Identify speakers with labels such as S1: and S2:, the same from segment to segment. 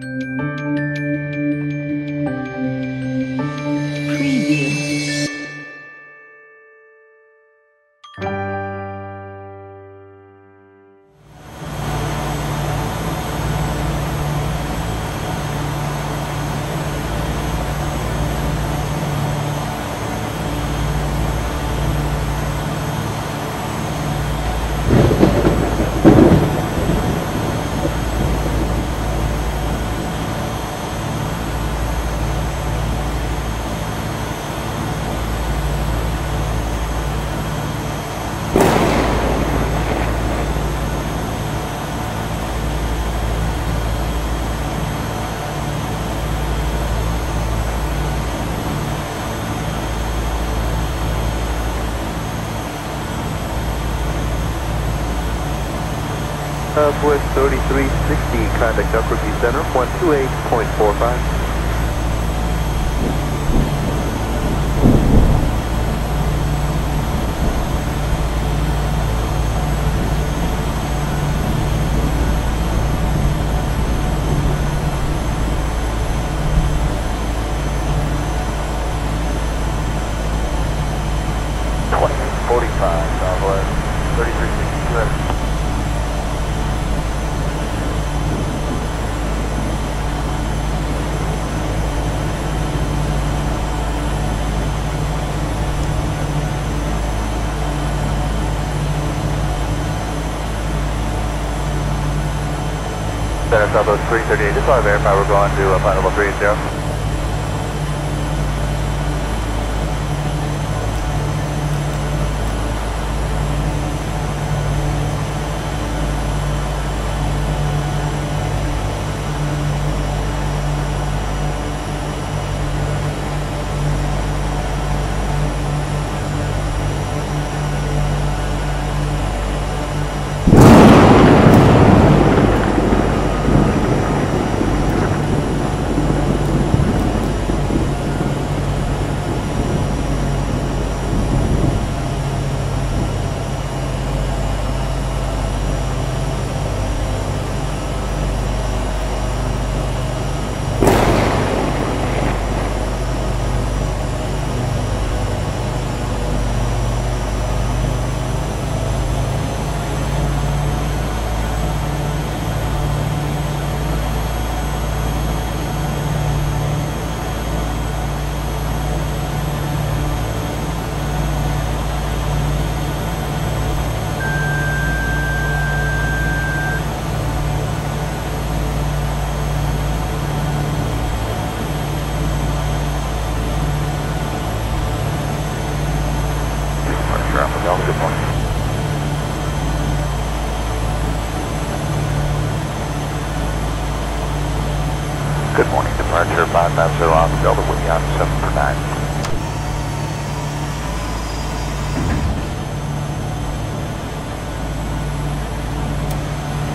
S1: Preview.
S2: Southwest 3360, contact Albuquerque Center, 128.45. center, Southwest 338, just want to verify we're going to uh, final 380. Good morning, departure 550 off Delta Whitney on 7 for 9.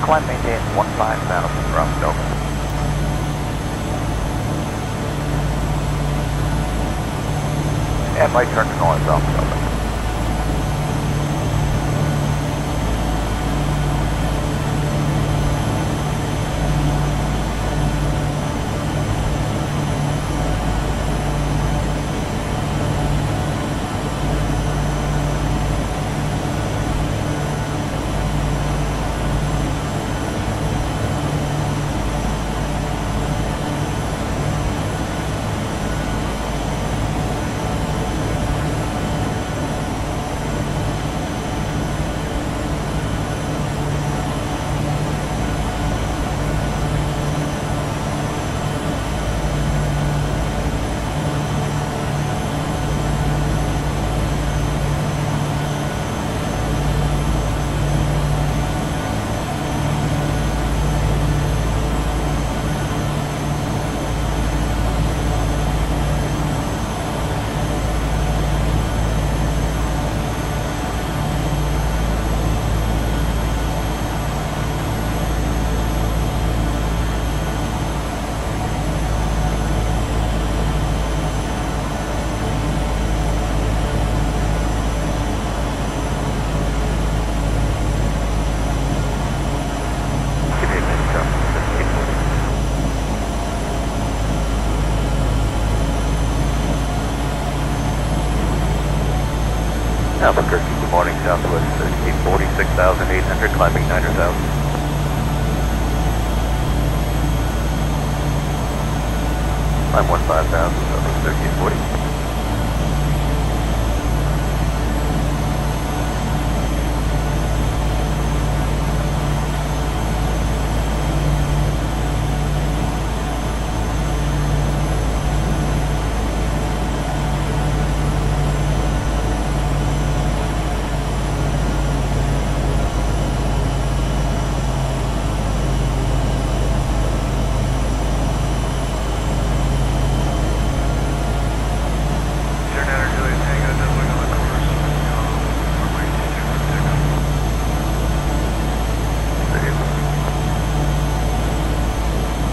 S2: Climb maintain 15 thousand from Delta. And my turn to north off Delta. Albuquerque, good morning, southwest 1340, 6,800, climbing 9,000. Climb 15,000, southwest 1340.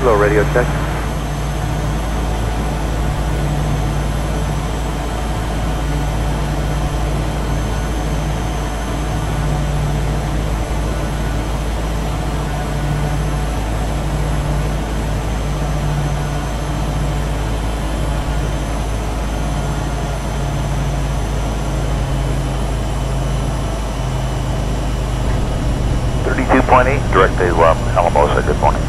S1: Hello, radio check.
S2: Thirty-two point eight, direct to um, Alamosa. Good morning.